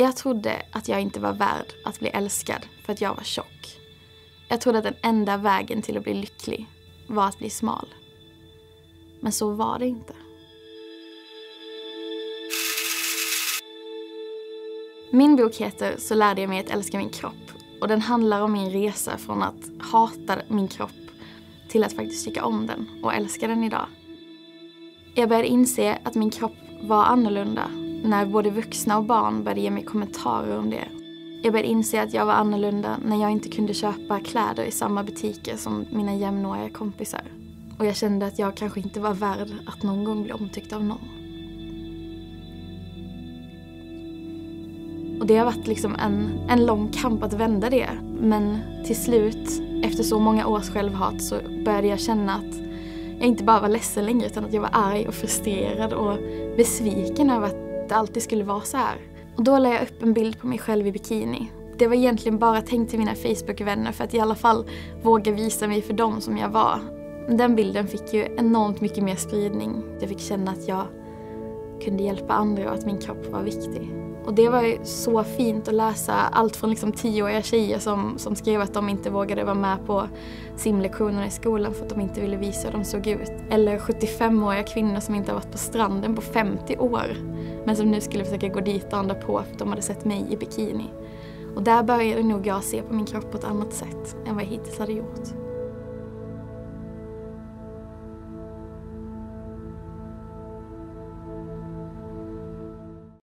Jag trodde att jag inte var värd att bli älskad för att jag var tjock. Jag trodde att den enda vägen till att bli lycklig var att bli smal. Men så var det inte. Min bok heter Så lärde jag mig att älska min kropp och den handlar om min resa från att hata min kropp till att faktiskt tycka om den och älska den idag. Jag började inse att min kropp var annorlunda när både vuxna och barn började ge mig kommentarer om det. Jag började inse att jag var annorlunda när jag inte kunde köpa kläder i samma butiker som mina jämnåriga kompisar. Och jag kände att jag kanske inte var värd att någon gång bli omtyckt av någon. Och det har varit liksom en, en lång kamp att vända det. Men till slut, efter så många års självhat, så började jag känna att jag inte bara var ledsen längre utan att jag var arg och frustrerad och besviken över att inte alltid skulle vara så här. Och då la jag upp en bild på mig själv i bikini. Det var egentligen bara tänkt till mina Facebook-vänner för att i alla fall våga visa mig för dem som jag var. Den bilden fick ju enormt mycket mer spridning. Jag fick känna att jag kunde hjälpa andra och att min kropp var viktig. Och det var så fint att läsa allt från liksom tioåriga tjejer som, som skrev att de inte vågade vara med på simlektionerna i skolan för att de inte ville visa hur de såg ut. Eller 75-åriga kvinnor som inte har varit på stranden på 50 år men som nu skulle försöka gå dit dagen på för att de hade sett mig i bikini. Och där började nog jag se på min kropp på ett annat sätt än vad jag hittills hade gjort.